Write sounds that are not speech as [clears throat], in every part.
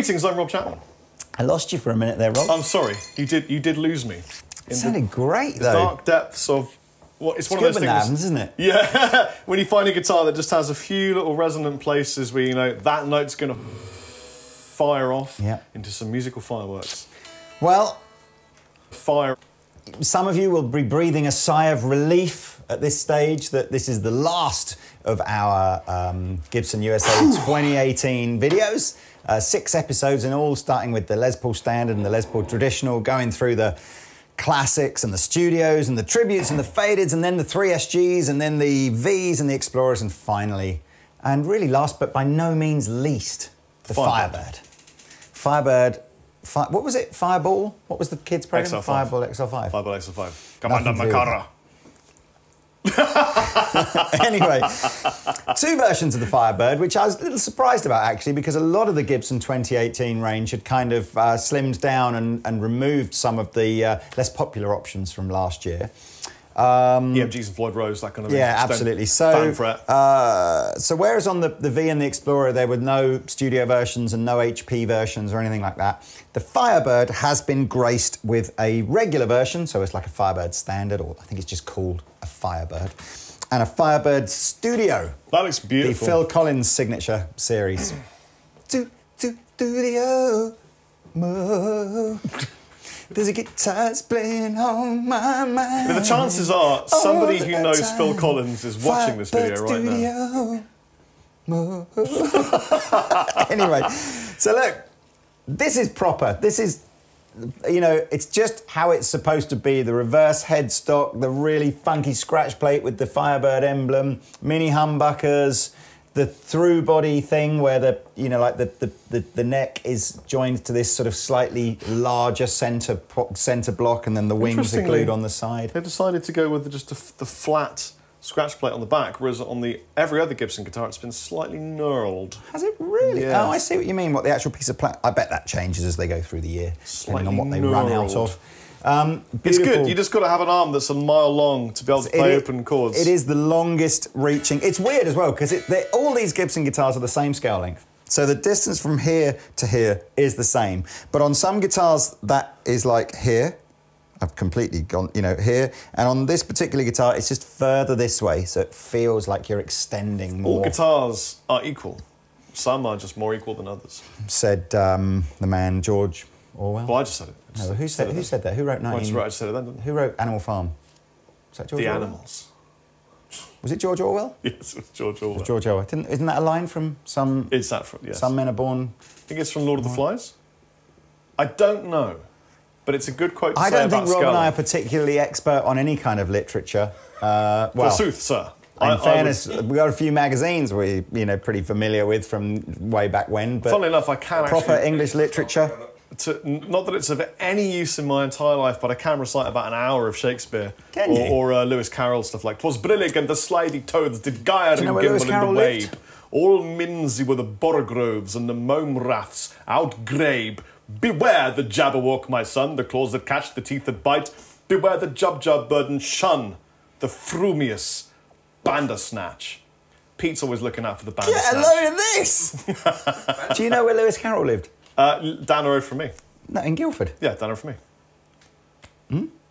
Greetings, I'm Rob Chapman. I lost you for a minute there, Rob. I'm sorry, you did you did lose me. it sounded great, the though. dark depths of what it's, it's one of those things. happens, isn't it? Yeah, [laughs] when you find a guitar that just has a few little resonant places where you know that note's going to fire off Yeah. into some musical fireworks. Well, Fire. some of you will be breathing a sigh of relief at this stage that this is the last of our um, Gibson USA 2018 videos. Uh, six episodes in all, starting with the Les Paul Standard and the Les Paul Traditional, going through the classics and the studios and the tributes and the fadeds and then the 3SGs and then the Vs and the Explorers and finally, and really last but by no means least, the Firebird. Firebird. Firebird, fi- what was it? Fireball? What was the kids' program? XL5. Fireball XL5. Five by XL5. Commander Makara. [laughs] anyway, two versions of the Firebird, which I was a little surprised about actually, because a lot of the Gibson 2018 range had kind of uh, slimmed down and, and removed some of the uh, less popular options from last year. Um, EMGs and Floyd Rose, that kind of thing. yeah, Just absolutely. So, uh, so whereas on the, the V and the Explorer there were no studio versions and no HP versions or anything like that, the Firebird has been graced with a regular version, so it's like a Firebird Standard, or I think it's just called a Firebird, and a Firebird Studio, that looks beautiful. the. Phil Collins signature series. Do do studio mode. There's a guitar's playing on my mind. But the chances are somebody who knows time. Phil Collins is watching this video right now. now. [laughs] anyway, so look, this is proper. This is, you know, it's just how it's supposed to be. The reverse headstock, the really funky scratch plate with the Firebird emblem, mini humbuckers, the through body thing where the, you know, like the, the, the, the neck is joined to this sort of slightly larger center, center block and then the wings are glued on the side. They decided to go with just the, the flat scratch plate on the back, whereas on the every other Gibson guitar it's been slightly knurled. Has it really? Oh, I see what you mean. What the actual piece of plastic? I bet that changes as they go through the year, depending on what they run out of. Um, It's good. You just got to have an arm that's a mile long to be able to play It i- open chords. It is the longest reaching. It's weird as well because all these Gibson guitars are the same scale length. So the distance from here to here is the same. But on some guitars, that is like here. I've completely gone, you know, here. And on this particular guitar, it's just further this way. So it feels like you're extending more. All guitars are equal. Some are just more equal than others. Said um, the man George Orwell. Well, I just said it. Just No, who said, it who said that? Who wrote I 19... just, wrote- I just said it then? Who wrote Animal Farm? Was that George The Orwell? animals. Was it George Orwell? [laughs] Yes, it was George Orwell. George Orwell. Didn't, isn't that a line from some... It's that from, yes. Some men are born... I think it's from Lord of the Flies. I don't know, but it's a good quote to I don't think Rob and I are particularly expert on any kind of literature. Uh, well, Forsooth, sir. in I- I would- fairness, we got a few magazines we, you know, pretty familiar with from way back when. But Funnily enough, I can proper actually... English literature. to, not that it's of any use in my entire life, but I can recite about an hour of Shakespeare Can or, you? or uh, Lewis Carroll stuff like "Twas brillig and the slidey toads did gyre Do you know and gimble in the wabe. All mimsy were the borogoves and the mome raths outgrabe. Beware the jabberwock, my son, the claws that catch, the teeth that bite. Beware the jub-jub bird and shun the frumious bandersnatch. Pete's always looking out for the Get bandersnatch. a load of this! [laughs] Do you know where Lewis Carroll lived? Uh, down the road from me. No, in Guildford. Yeah, down the road from me.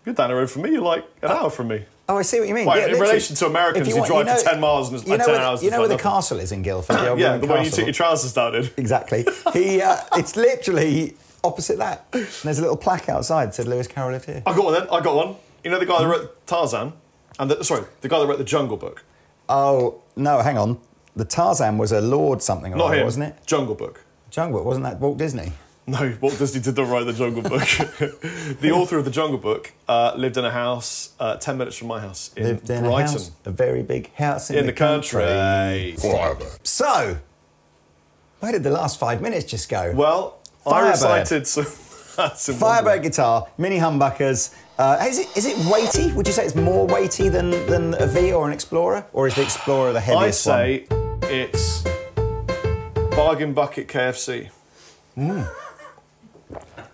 You're down the road from me. You're like an hour from me. Oh, I see what you mean. Well, Yeah, in relation to Americans If you who want- drive you for 10 miles and it's you like know 10 where, hours You know where the nothing. castle is in Guildford? The [laughs] Yeah, Roman the one you took your trousers down in. Exactly. He, uh, it's literally opposite that. And there's a little plaque outside that said Lewis Carroll lived here. I got one then. I got one. You know the guy that wrote Tarzan? And the, sorry, the guy that wrote the Jungle Book. Oh, no, hang on. The Tarzan was a Lord something or Not other, him. wasn't it? Jungle Book. Jungle, Book wasn't that Walt Disney? No, Walt Disney did not write the Jungle Book. [laughs] the author of the Jungle Book uh, lived in a house uh, 10 minutes from my house in Lived in Brighton. a house, a very big house in, In the country. So, where did the last five minutes just go? Well, I Firebird. recited some. some Firebird guitar, mini humbuckers. Uh, is it is it weighty? Would you say it's more weighty than, than a V or an Explorer, or is the Explorer the I heaviest one? I say it's bargain bucket KFC.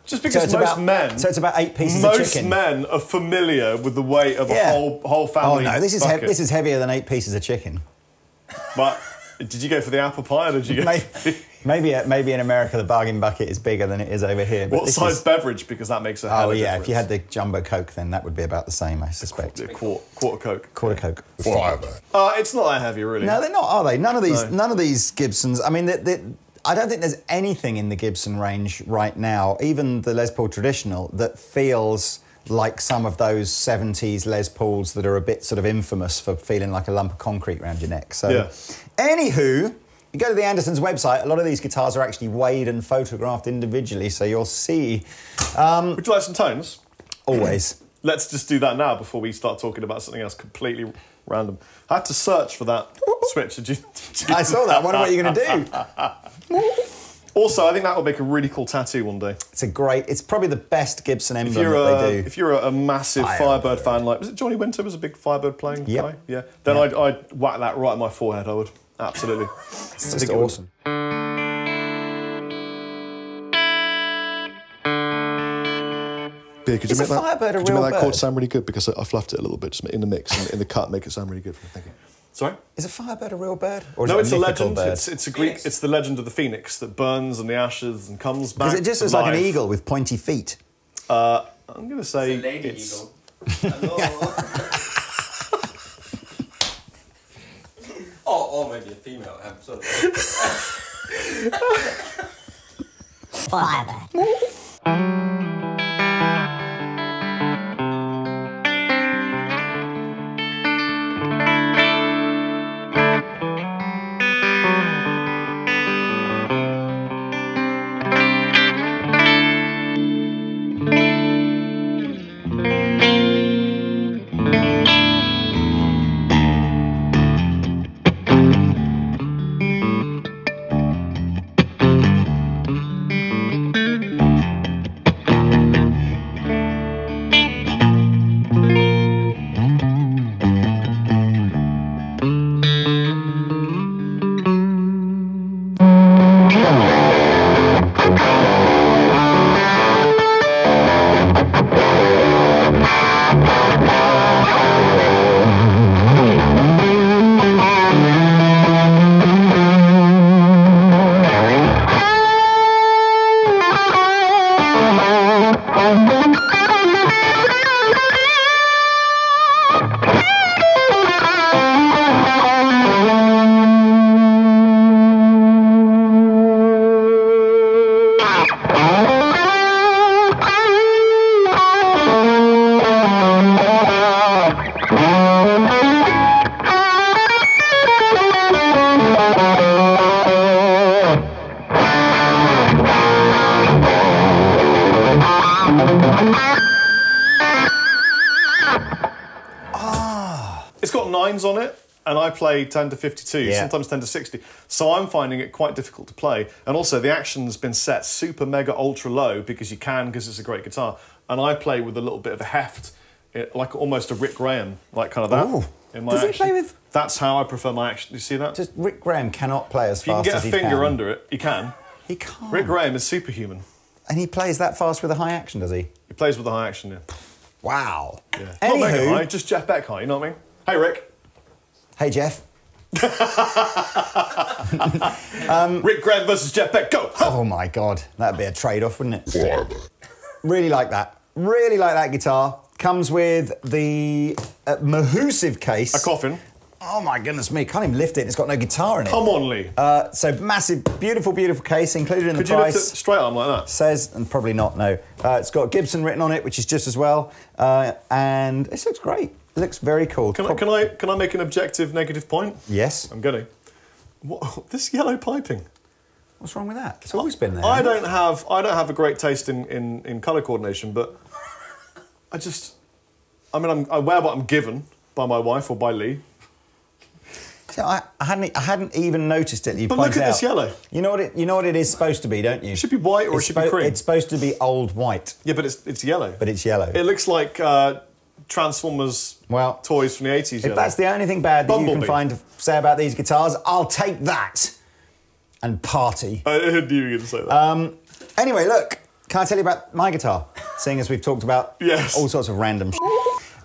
Just because it's most about men, So it's about eight pieces of chicken. most men are familiar with the weight of Yeah. a whole whole family. oh no, this is this is heavier than eight pieces of chicken. But Did you go for the apple pie or did you go [laughs] maybe, for the- maybe, uh, maybe in America the bargain bucket is bigger than it is over here. what size is- beverage? Because that makes a hell Oh of a yeah, if you had the jumbo coke, then that would be about the same, I suspect. Yeah, quarter, quarter Coke. Quarter coke. Firebird. Uh, it's not that heavy, really. No, they're not, are they? None of these, No. none of these Gibsons. I mean, they, they, I don't think there's anything in the Gibson range right now, even the Les Paul traditional, that feels like some of those 70s Les Pauls that are a bit sort of infamous for feeling like a lump of concrete around your neck. So, Yeah. anywho. You go to the Andertons website, a lot of these guitars are actually weighed and photographed individually, so you'll see um, Would you like some tones? [clears throat] always. Let's just do that now before we start talking about something else completely random. I had to search for that switch. Did you? did you- I saw that. I wonder what you're going to do. [laughs] Also, I think that would make a really cool tattoo one day. It's a great. It's probably the best Gibson If you're that a, they do. if you're a, a massive Firebird. Firebird fan, like was it Johnny Winter was a big Firebird playing Yep. guy? Yeah. Then I'd, I'd whack that right on my forehead. I would absolutely. It's just awesome. Yeah, could Is a Firebird a could you real make that chord bird? sound really good because I, I fluffed it a little bit just in the mix and in the cut, make it sound really good. For me. Thank you. Sorry. Is a Firebird a real bird? Or is No, it it's a mythical legend. Bird? It's, it's a Greek. Phoenix. It's the legend of the phoenix that burns in the ashes and comes back. Because it just to looks like an eagle with pointy feet. Uh, I'm going to say It's a lady it's. eagle. Hello. [laughs] [laughs] or, or maybe a female. I'm sorry. [laughs] [laughs] Firebird. It's got nines on it, and I play 10 to 52, Yeah. sometimes 10 to 60. So I'm finding it quite difficult to play. And also, the action's been set super, mega, ultra low because you can, because it's a great guitar. And I play with a little bit of a heft, it, like almost a Rick Graham, like kind of that. Ooh. in my Does he action. play with- That's how I prefer my action. Do you see that? Just Rick Graham cannot play as if you can fast get a finger can. under it, you can. He can't. Rick Graham is superhuman. And he plays that fast with a high action, does he? He plays with a high action, yeah. Wow. yeah. Not mega Anywho, high, just Jeff Beck high, you know what I mean? Hey, Rick. hey Jeff. [laughs] Rick Graham versus Jeff Beck, go! Oh my God, that'd be a trade-off, wouldn't it? Really like that. Really like that guitar. Comes with the uh, Mahusive case. A coffin. Oh my goodness me, can't even lift it. It's got no guitar in it. Come on, Lee. Uh, so massive, beautiful, beautiful case included in Could the you lift it price. straight arm like that? Says, and probably not, no. Uh, it's got Gibson written on it, which is just as well. Uh, and it looks great. It looks very cool. Can I, can I can I make an objective negative point? Yes. I'm gonna. What, [laughs] this yellow piping. What's wrong with that? It's always been there. I don't have I don't have a great taste in, in, in colour coordination, but I just I mean I'm, I wear what I'm given by my wife or by Lee. I, I hadn't. I hadn't even noticed it. You But look at this yellow. You know what it. You know what it is supposed to be, don't you? It should be white or it It's should be cream. It's supposed to be old white, Yeah, but it's it's yellow. but it's yellow. it looks like uh, Transformers Well, toys from the 80s. if yellow. that's the only thing bad that you can find to say about these guitars, I'll take that and party. [laughs] I knew you were going to say that. Um, Anyway, look. Can I tell you about my guitar? [laughs] Seeing as we've talked about Yes. all sorts of random.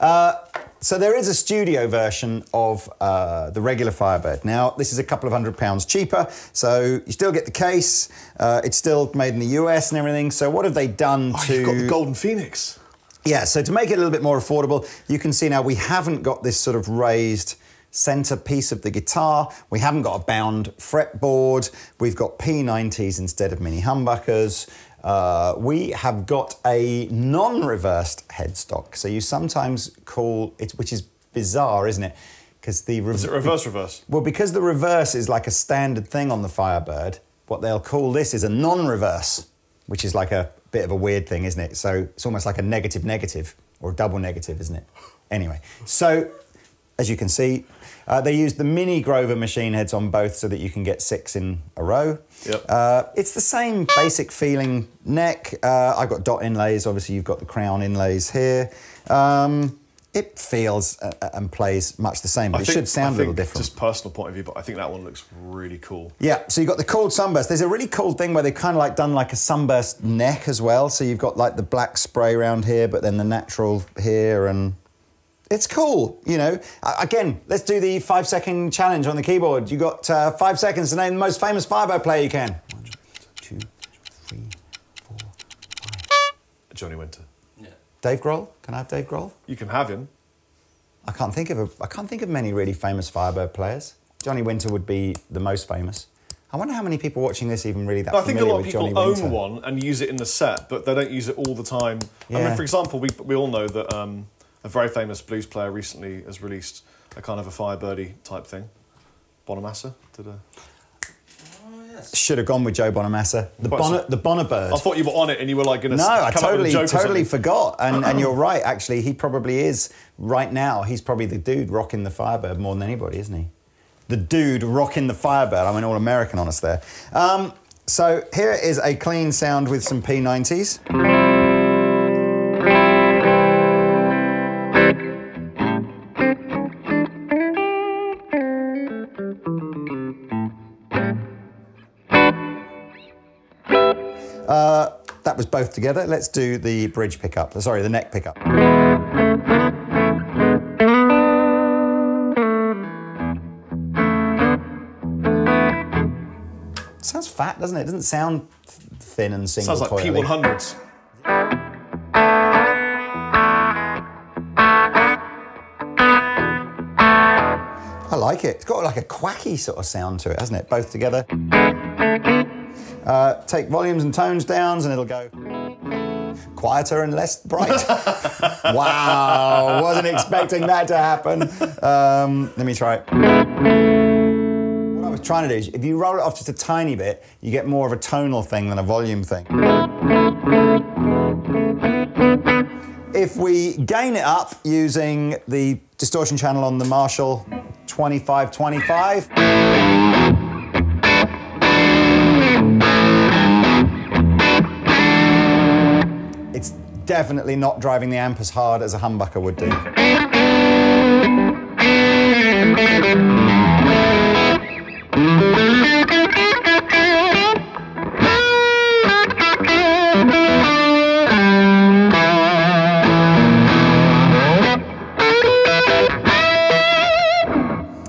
Uh, So there is a studio version of uh, the regular Firebird. Now this is a couple of hundred pounds cheaper, so you still get the case. Uh, it's still made in the US and everything. So what have they done Oh, to? you've got the Golden Phoenix. Yeah, so to make it a little bit more affordable, you can see now we haven't got this sort of raised center piece of the guitar. We haven't got a bound fretboard. We've got P90s instead of mini humbuckers. Uh, we have got a non-reversed headstock. So you sometimes call it, which is bizarre, isn't it? Because the Is it reverse reverse? well, because the reverse is like a standard thing on the Firebird, what they'll call this is a non-reverse, which is like a bit of a weird thing, isn't it? So it's almost like a negative negative or a double negative, isn't it? Anyway, so as you can see, uh, they use the mini Grover machine heads on both so that you can get six in a row. Yep. Uh, it's the same basic feeling neck. Uh, I've got dot inlays. Obviously, you've got the crown inlays here. Um, it feels uh, and plays much the same, but it should sound I a little different. Just personal point of view, but I think that one looks really cool. Yeah, so you've got the cold sunburst. There's a really cool thing where they've kind of like done like a sunburst neck as well. So you've got like the black spray around here, but then the natural here, and it's cool. You know, Uh, again, let's do the five second challenge on the keyboard. You got uh, five seconds to name the most famous Firebird player you can. One, two, three, four, five. Johnny Winter. Yeah. Dave Grohl? Can I have Dave Grohl? You can have him. I can't think of a, I can't think of many really famous Firebird players. Johnny Winter would be the most famous. I wonder how many people watching this even really that I think a familiar lot of with people Johnny Winter. own one and use it in the set, but they don't use it all the time. Yeah. I mean, for example, we, we all know that um, a very famous blues player recently has released a kind of a Firebirdie type thing. Bonamassa did a. Oh, yes. Should have gone with Joe Bonamassa. The What, Bonner, so- the Bonner bird. I thought you were on it and you were like going to no, I come up with totally, a joke totally forgot. And, and [clears throat] you're right, actually. He probably is, right now, he's probably the dude rocking the Firebird more than anybody, isn't he? The dude rocking the Firebird. I'm an all American on us there. Um, so here is a clean sound with some P90s. Was both together. Let's do the bridge pickup. Sorry, the neck pickup. Sounds fat, doesn't it? It doesn't sound thin and single Sounds like coily. P100s. I like it. It's got like a quacky sort of sound to it, hasn't it? Both together. Uh, take volumes and tones downs, and it'll go quieter and less bright. [laughs] wow, wasn't expecting that to happen. Um, let me try it. What I was trying to do is, if you roll it off just a tiny bit, you get more of a tonal thing than a volume thing. If we gain it up using the distortion channel on the Marshall 2525, definitely not driving the amp as hard as a humbucker would do.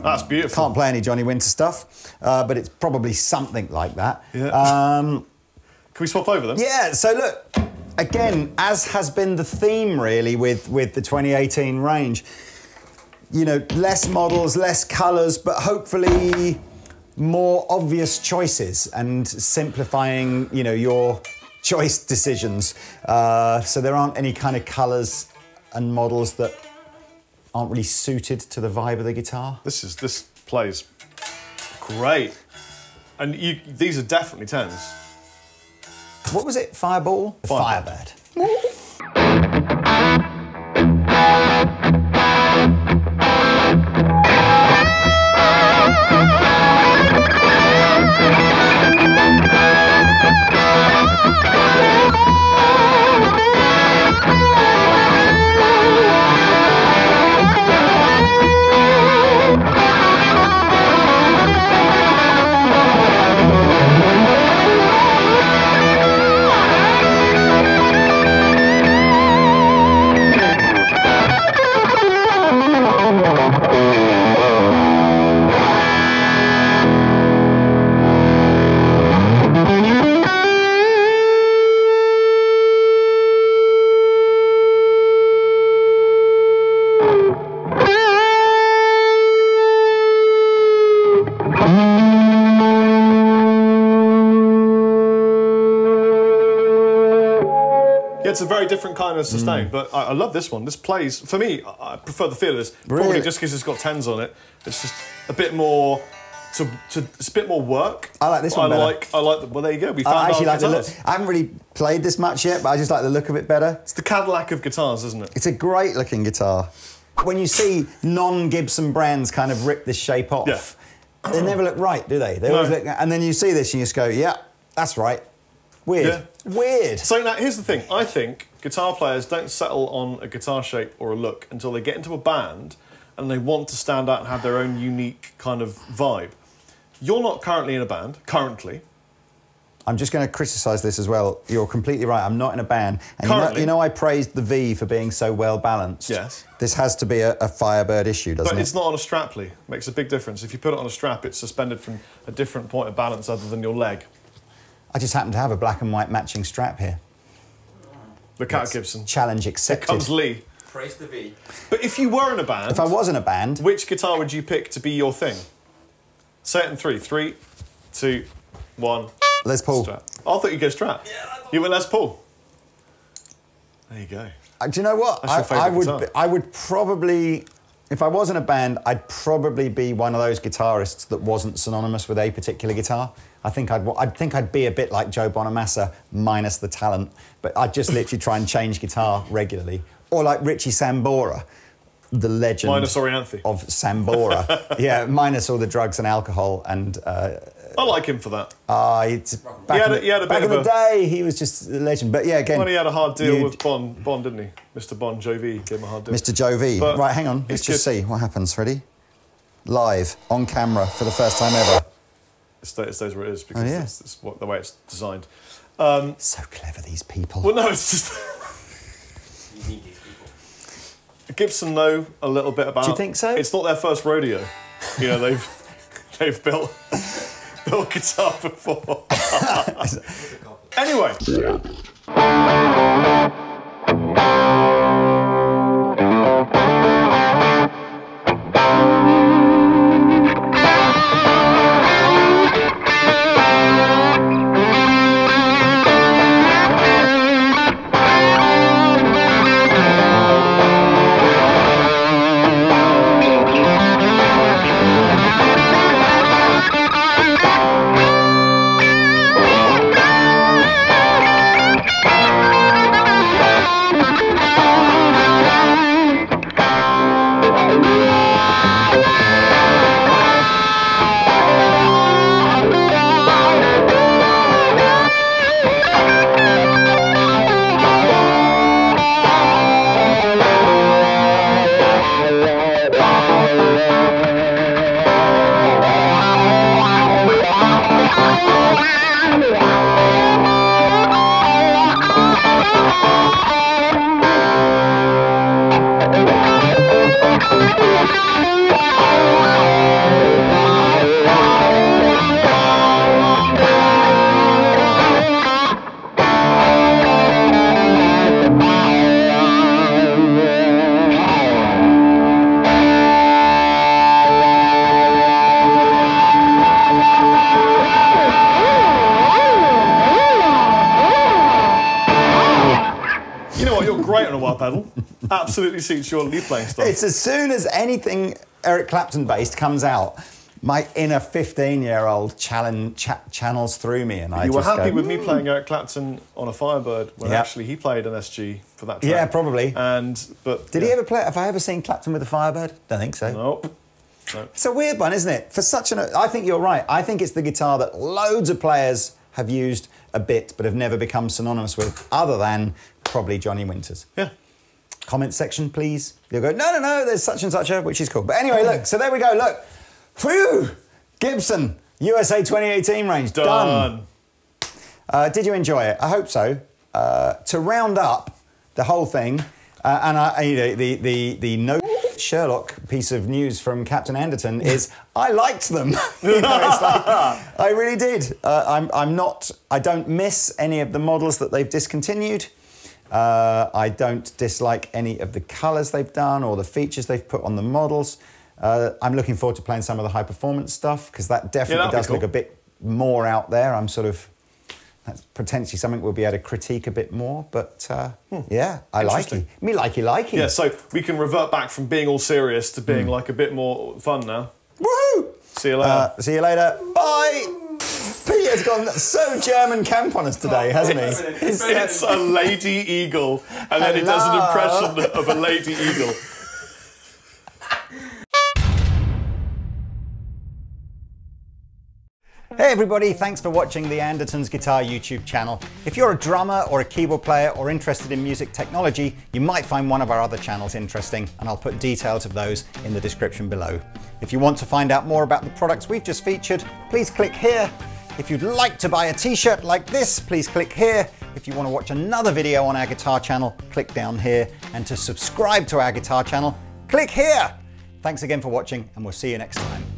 That's beautiful. Can't play any Johnny Winter stuff, uh, but it's probably something like that. Yeah. Um, Can we swap over them? Yeah, so look, again, as has been the theme really with, with the 2018 range, you know, less models, less colours, but hopefully more obvious choices and simplifying, you know, your choice decisions. Uh, so there aren't any kind of colours and models that aren't really suited to the vibe of the guitar. This is this plays great, and you these are definitely tens. What was it? Fireball? Firebird. Firebird. It's a very different kind of sustain, Mm. but I, I love this one. This plays for me. I I prefer the feel of this, Really? probably just because it's got tens on it. It's just a bit more. To, to, it's a bit more work. I like this I one better. like. I like. The, well, there you go. We found I actually like the look. I haven't really played this much yet, but I just like the look of it better. It's the Cadillac of guitars, isn't it? It's a great looking guitar. When you see non Gibson brands kind of rip this shape off, Yeah. they never look right, do they? They always look, and then you see this and you just go, yeah, that's right. Weird. Yeah. Weird. So now here's the thing. I think guitar players don't settle on a guitar shape or a look until they get into a band and they want to stand out and have their own unique kind of vibe. You're not currently in a band, currently. I'm just going to criticise this as well. You're completely right. I'm not in a band. And you know, you know, I praised the V for being so well balanced. Yes. This has to be a, a Firebird issue, doesn't But it? it's not on a straply. Makes a big difference. If you put it on a strap, it's suspended from a different point of balance other than your leg. I just happen to have a black and white matching strap here. The Cat Gibson. Challenge accepted. Comes Lee. Praise the V. But if you were in a band, If I was in a band, which guitar would you pick to be your thing? Say it in three. Three, two, one. Les Paul. Strap. I thought you'd go strap. Yeah, You went Les Paul. There you go. Uh, Do you know what? That's your I, I would. guitar. I would probably, if I was in a band, I'd probably be one of those guitarists that wasn't synonymous with a particular guitar. I think I'd. wa- I think I'd be a bit like Joe Bonamassa, minus the talent. But I'd just literally try and change guitar regularly, or like Richie Sambora, the legend Minus Orianthi. of Sambora. [laughs] yeah, minus all the drugs and alcohol and. Uh, I like him for that. Ah, it's back, had in, a- the, he had a back bit in of the a- day, he was just a legend. But yeah, again, Well, he had a hard deal with Bond, Bond, didn't he? Mr. Bon Jovi gave him a hard deal. Mr. Joe V. But Right, hang on. Let's just good. see what happens. Ready? Live on camera for the first time ever. It stays, it stays where it is because Oh, yeah. it's, it's what, the way it's designed. Um, so clever, these people. Well, no, it's just [laughs] You need these people. Gibson know a little bit about. Do you think so? It's not their first rodeo. You know, they've [laughs] they've built built guitar before. [laughs] anyway, great on a wah pedal. [laughs] Absolutely suits your lead playing style. It's as soon as anything Eric Clapton based comes out, my inner 15 year old challenge, cha- channels through me, and I you were happy go, with me hmm. playing Eric Clapton on a Firebird when Yeah. actually he played an SG for that track. Yeah, probably. And but Did yeah. he ever play? Have I ever seen Clapton with a Firebird? Don't think so. Nope. No. It's a weird one, isn't it? For such an, I think you're right. I think it's the guitar that loads of players have used a bit, but have never become synonymous with, other than probably Johnny Winters. Yeah. Comment section, please. You'll go, no, no, no. There's such and such a, which is cool. But anyway, look. So there we go. Look, whew, Gibson USA 2018 range done. Done. Uh, did you enjoy it? I hope so. Uh, to round up the whole thing, uh, and I, you know, the the the no Sherlock piece of news from Captain Anderton is I liked them. [laughs] you know, like, [laughs] I really did. Uh, I'm I'm not. I don't miss any of the models that they've discontinued. Uh, I don't dislike any of the colours they've done or the features they've put on the models. Uh, I'm looking forward to playing some of the high performance stuff because that definitely be does look a bit more out there. I'm sort of That's potentially something we'll be able to critique a bit more. But uh, yeah, I like it. Me likey likey. Yeah, so we can revert back from being all serious to being like a bit more fun now. Woohoo! See you later. Uh, see you later. Bye. Peter's gone so German camp on us today, oh, hasn't he? it's, it's a lady eagle, and then it does an impression of a lady eagle. Hey everybody, thanks for watching the Andertons Guitar YouTube channel. If you're a drummer or a keyboard player or interested in music technology, you might find one of our other channels interesting, and I'll put details of those in the description below. If you want to find out more about the products we've just featured, please click here. If you'd like to buy a t-shirt like this, please click here. If you want to watch another video on our guitar channel, click down here. And to subscribe to our guitar channel, click here. Thanks again for watching, and we'll see you next time.